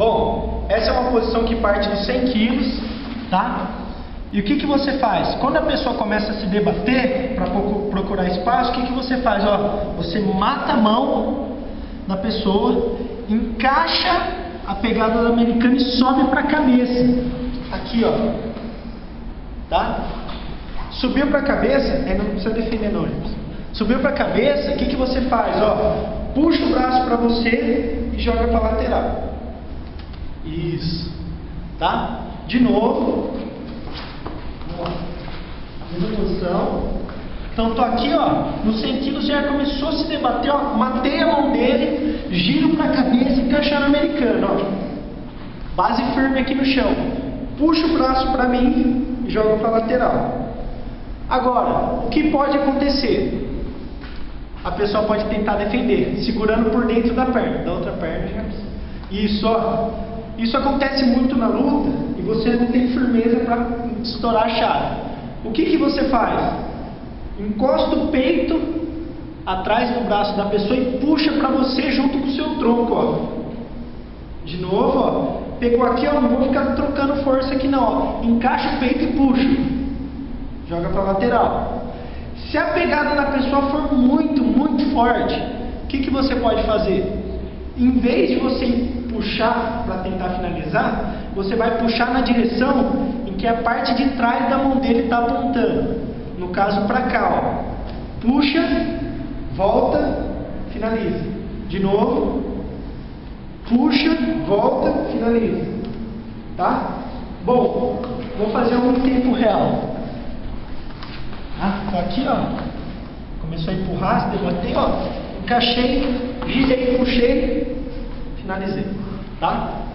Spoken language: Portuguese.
Bom, essa é uma posição que parte dos 100 quilos, tá? E o que, que você faz? Quando a pessoa começa a se debater para procurar espaço, o que, que você faz? Ó, você mata a mão da pessoa, encaixa a pegada do americano e sobe para a cabeça. Aqui, ó. Tá? Subiu para a cabeça, aí não precisa defender não, gente. Subiu para a cabeça, o que, que você faz? Ó, puxa o braço para você e joga para lateral. Isso. Tá? De novo. Mesma posição. Então tô aqui, ó, no sentido já começou a se debater, ó, matei a mão dele, giro para a cabeça e no americano, ó. Base firme aqui no chão. Puxa o braço para mim e joga para lateral. Agora, o que pode acontecer? A pessoa pode tentar defender, segurando por dentro da perna, da outra perna já. Isso, ó. Isso acontece muito na luta e você não tem firmeza para estourar a chave. O que, que você faz? Encosta o peito atrás do braço da pessoa e puxa para você junto com o seu tronco, ó. De novo, ó. Pegou aqui, ó. Não vou ficar trocando força aqui não, ó. Encaixa o peito e puxa. Joga para lateral. Se a pegada da pessoa for muito, muito forte, o que, que você pode fazer? Em vez de você puxar para tentar finalizar, você vai puxar na direção em que a parte de trás da mão dele está apontando. No caso, para cá. Ó. Puxa, volta, finaliza. De novo. Puxa, volta, finaliza. Tá? Bom, vou fazer um em tempo real. Ah, aqui, ó. Começou a empurrar, se debater, ó. Encaixei, girei, puxei, finalizei. Tá?